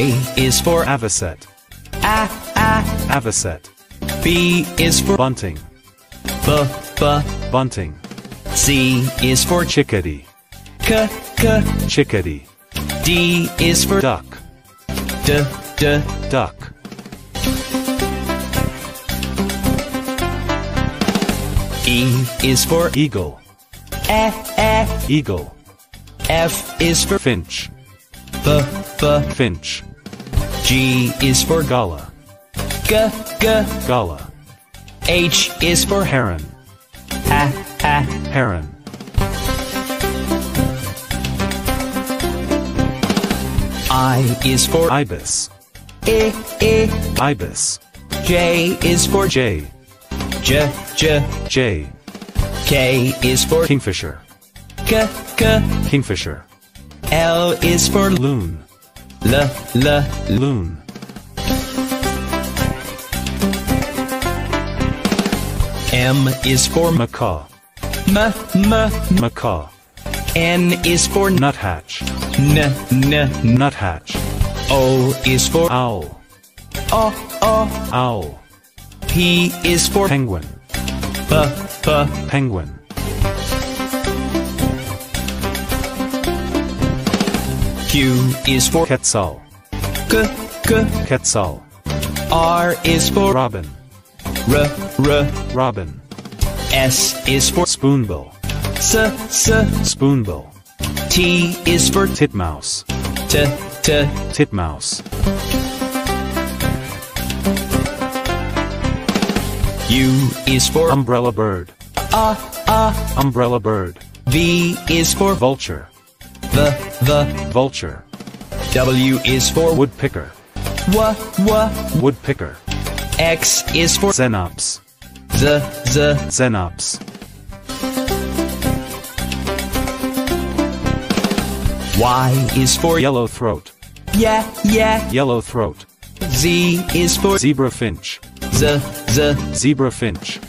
A is for avocet, A, A. avocet, B is for bunting, B, B. bunting, C is for chickadee, K, K. chickadee, D is for duck, D, D. duck, E is for eagle, E, E. eagle, F is for finch, B, B. finch, G is for galah, G, G. galah, H is for heron, Ha, ha. heron, I is for ibis, I, I. ibis, J is for jay, J, J. jay, K is for kingfisher, K, K. kingfisher, L is for loon, L, L. loon, M is for macaw, M, M. macaw, N is for nuthatch, N, N. nuthatch, O is for owl, O, O. owl, P is for penguin, P, P. penguin, Q is for quetzal, K, K. quetzal, R is for robin, R, R. robin, S is for spoonbill, S, S. spoonbill, T is for titmouse, T, T. titmouse, U is for umbrella bird, A, A. umbrella bird, V is for vulture, V, V. vulture, W is for woodpecker, W, W. woodpecker, X is for xenops, Z, Z. xenops, Y is for yellow throat, Yeah, yeah. yellow throat, Z is for zebra finch, Z, Z. zebra finch,